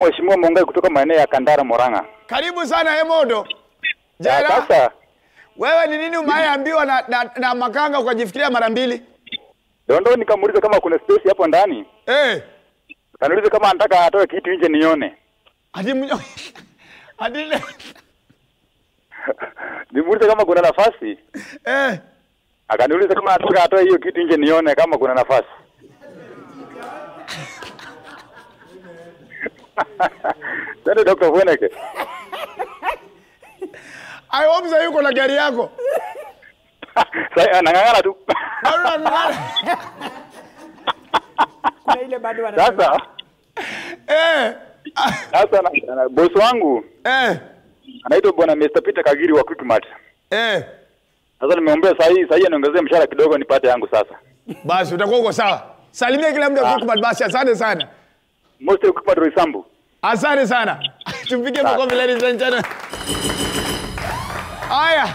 Mheshimiwa Mongai kutoka maeneo ya Kandara Moranga. Karibu sana Emodo. Jela. Sasa wewe ni nini umeambiwa na, na, na makanga ukajifikiria mara mbili? ndio nikamuuliza kama kuna space hapo ndani. Eh. Kaniuliza kama anataka atoe kitu nje nione. Hadi. Hadi Nimuuliza kama kuna nafasi. eh. Akaniuliza kama anataka atoe hiyo kitu nje nione kama kuna nafasi. Sasa Dr. Fweneke. I hope sasa yuko na gari yako. Sasa anang'ang'ana tu. Kuna ile bado wana. Sasa Eh. sasa na- na- boss wangu Eh. anaitwa bwana Mr. Peter Kagiri wa Quickmart. Eh. Sasa nimeombea saa hii saa hii aniongezee mshahara kidogo nipate yangu sasa. Basi utakuwa uko sawa. Salimia kila mtu Ah. kwa basi asante sana. Most Quickmart Roysambu. Asante sana. Tupige makofi ladies and gentlemen. Haya.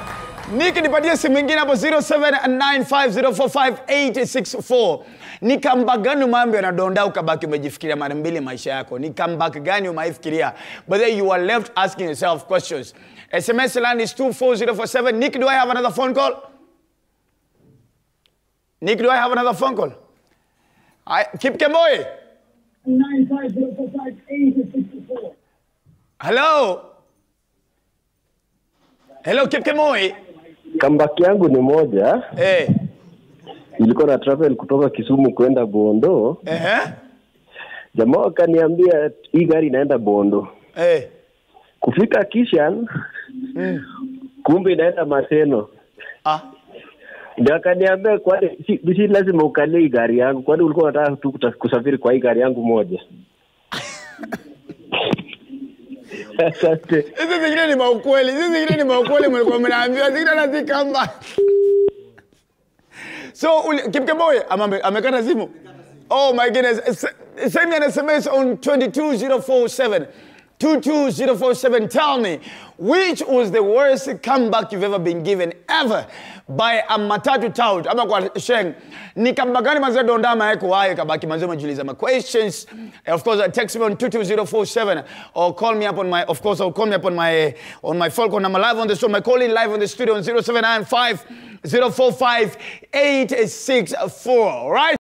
Niki nipatie simu ingine hapo 0795045864. Ni comeback gani mambo yanadonda ukabaki umejifikiria mara mbili maisha yako? Ni comeback gani umaifikiria? But then you are left asking yourself questions. SMS line is 24047. Nick, do I have another phone call? Nick, do I have another phone call? I, keep Kemboy. Hello. Hello, Kipke Kemoi. Comeback yangu ni moja, Eh. Hey. ilikuwa na travel kutoka Kisumu kwenda Bondo. Eh. Uh -huh. Jamaa wakaniambia hii gari inaenda Bondo. Eh. Hey. Kufika Kishan kumbe inaenda Maseno. Ah. Ndio akaniambia kwani si, si lazima ukalie hii gari yangu, kwani ulikuwa unataka tu kusafiri kwa hii gari yangu moja? Hizi zingine ni maukweli. Hizi zingine ni maukweli mlikuwa mnaambiwa. Zingine nazikamba. So, uli- Kip Kemoi ame- amekata simu. Oh my goodness. Send me an SMS on 22047. 22047. Tell me, which was the worst comeback you've ever been given ever by a matatu tout? Ama kwa sheng ni comeback gani mazee dondama yako wae kabaki? Mazee umejiuliza my questions. Of course uh, text me on 22047 or call me up on my of course or call me up on my on my phone call number. Live on the show my calling live on the studio on 0795 045 864 right